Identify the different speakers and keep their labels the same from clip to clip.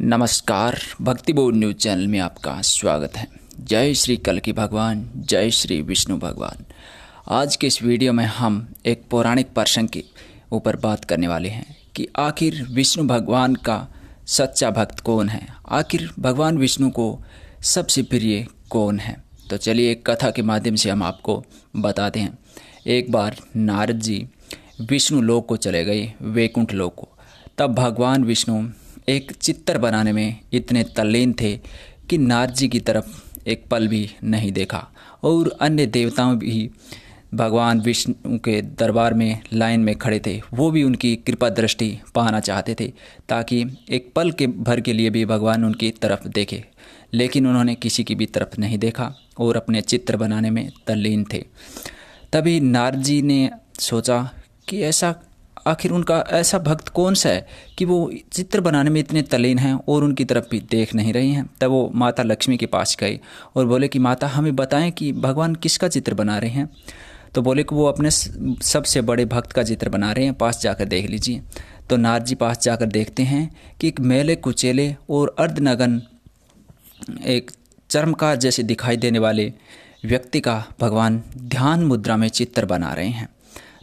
Speaker 1: नमस्कार, भक्ति board news channel में आपका स्वागत है। जय श्री कल की भगवान, जय श्री विष्णु भगवान। आज के इस वीडियो में हम एक पौराणिक प्रसंग के ऊपर बात करने वाले हैं कि आखिर विष्णु भगवान का सच्चा भक्त कौन है? आखिर भगवान विष्णु को सबसे प्रिय कौन है? तो चलिए एक कथा के माध्यम से हम आपको बताते हैं। एक बार नारद जी विष्णु लोक को चले गए, वैकुंठ लोक को। तब भगवान विष्णु एक चित्र बनाने में इतने तल्लीन थे कि नारद जी की तरफ़ एक पल भी नहीं देखा और अन्य देवताओं भी भगवान विष्णु के दरबार में, लाइन में खड़े थे। वो भी उनकी कृपा दृष्टि पाना चाहते थे ताकि एक पल के भर के लिए भी भगवान उनकी तरफ़ देखे। लेकिन उन्होंने किसी की भी तरफ़ नहीं देखा और अपने चित्र बनाने में तल्लीन थे। तभी नारद जी ने सोचा कि ऐसा आखिर उनका ऐसा भक्त कौन सा है कि वो चित्र बनाने में इतने तलीन हैं और उनकी तरफ़ भी देख नहीं रही हैं? तब वो माता लक्ष्मी के पास गई और बोले कि, माता, हमें बताएँ कि भगवान किसका चित्र बना रहे हैं? तो बोले कि, वो अपने सबसे बड़े भक्त का चित्र बना रहे हैं, पास जाकर देख लीजिए। तो नारद जी पास जाकर देखते हैं कि एक मेले कुचेले और अर्धनगन एक चर्मकार जैसे दिखाई देने वाले व्यक्ति का भगवान ध्यान मुद्रा में चित्र बना रहे हैं।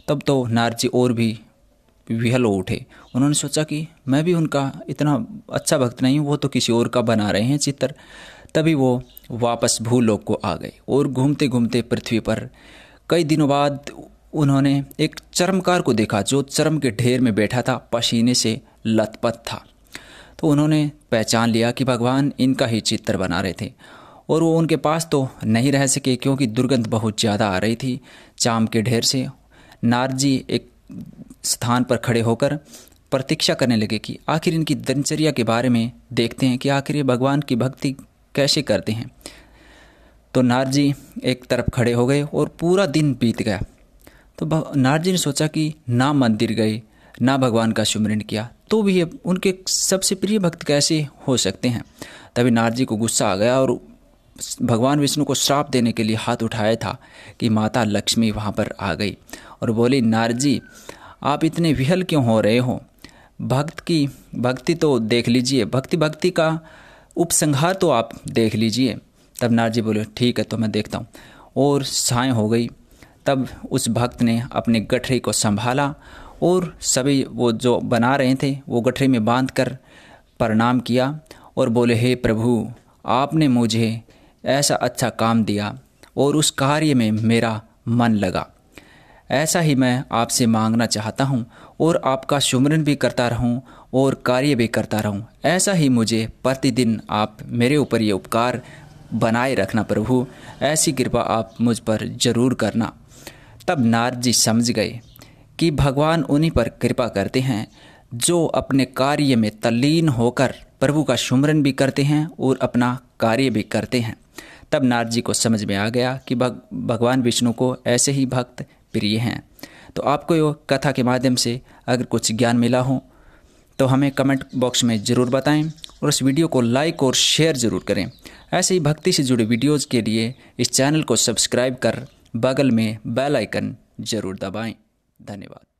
Speaker 1: तब तो नारद जी और भी विहल उठे। उन्होंने सोचा कि मैं भी उनका इतना अच्छा भक्त नहीं हूँ, वो तो किसी और का बना रहे हैं चित्र तभी वो वापस भूलोक को आ गए और घूमते घूमते पृथ्वी पर कई दिनों बाद उन्होंने एक चरमकार को देखा, जो चरम के ढेर में बैठा था, पसीने से लथपथ था। तो उन्होंने पहचान लिया कि भगवान इनका ही चित्र बना रहे थे। और वो उनके पास तो नहीं रह सके, क्योंकि दुर्गंध बहुत ज़्यादा आ रही थी चाम के ढेर से। नारजी एक स्थान पर खड़े होकर प्रतीक्षा करने लगे कि आखिर इनकी दिनचर्या के बारे में देखते हैं कि आखिर ये भगवान की भक्ति कैसे करते हैं। तो नारजी एक तरफ़ खड़े हो गए और पूरा दिन बीत गया। तो नारजी ने सोचा कि ना मंदिर गए, ना भगवान का सुमरण किया तो भी ये उनके सबसे प्रिय भक्त कैसे हो सकते हैं। तभी नारजी को गुस्सा आ गया और भगवान विष्णु को श्राप देने के लिए हाथ उठाया था कि माता लक्ष्मी वहाँ पर आ गई और बोली, नारजी, आप इतने विहल क्यों हो रहे हो? भक्त की, भक्ति तो देख लीजिए, भक्ति भक्ति का उपसंहार तो आप देख लीजिए। तब नारजी बोले, ठीक है तो मैं देखता हूँ। और साय हो गई। तब उस भक्त ने अपने गठरी को संभाला और सभी वो जो बना रहे थे, वो गठरी में बाँध कर प्रणाम किया और बोले, हे प्रभु, आपने मुझे ऐसा अच्छा काम दिया और उस कार्य में मेरा मन लगा। ऐसा ही मैं आपसे मांगना चाहता हूँ और आपका सुमरन भी करता रहूँ और कार्य भी करता रहूँ। ऐसा ही मुझे प्रतिदिन आप मेरे ऊपर ये उपकार बनाए रखना प्रभु। ऐसी कृपा आप मुझ पर ज़रूर करना। तब नारद जी समझ गए कि भगवान उन्हीं पर कृपा करते हैं। जो अपने कार्य में तल्लीन होकर प्रभु का सुमरन भी करते हैं और अपना कार्य भी करते हैं। तब नारद जी को समझ में आ गया कि भग, भगवान विष्णु को ऐसे ही भक्त प्रिय हैं। तो आपको ये कथा के माध्यम से अगर कुछ ज्ञान मिला हो तो हमें कमेंट बॉक्स में ज़रूर बताएँ और इस वीडियो को लाइक और शेयर ज़रूर करें। ऐसे ही भक्ति से जुड़े वीडियोज़ के लिए इस चैनल को सब्सक्राइब कर बगल में बेल आइकन ज़रूर दबाएँ। धन्यवाद।